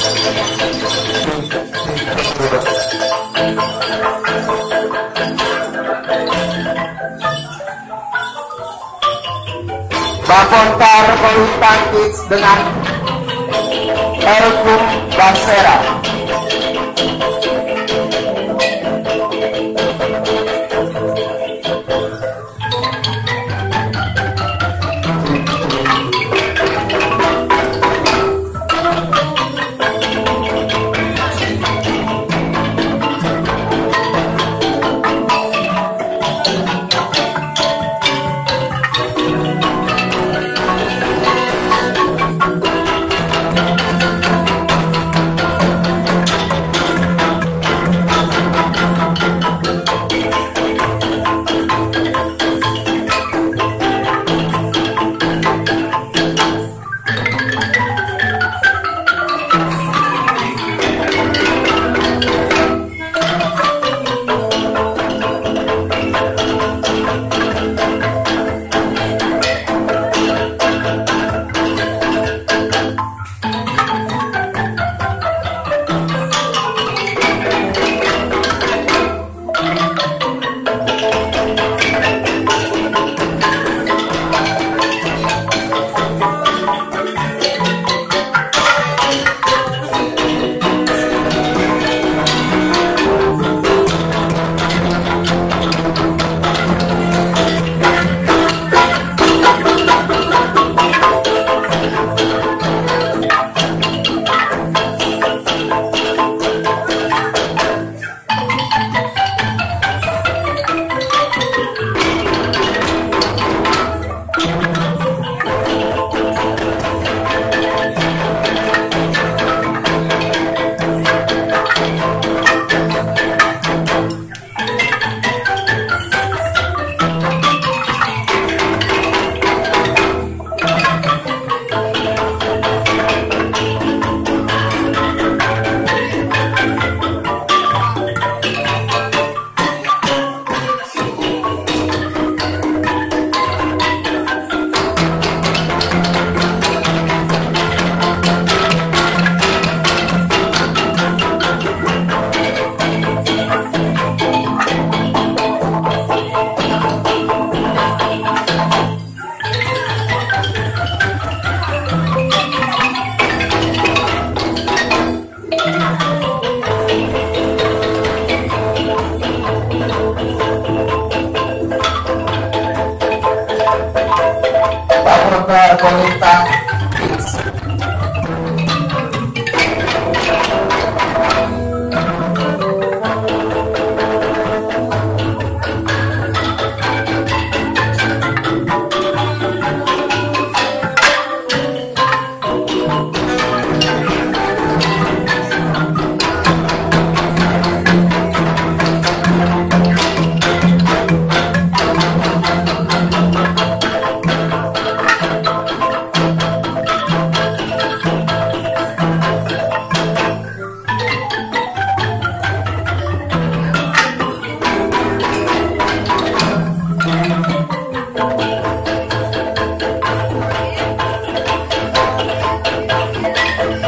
Bakontar Kids dengan Elkum Basera. Bakontar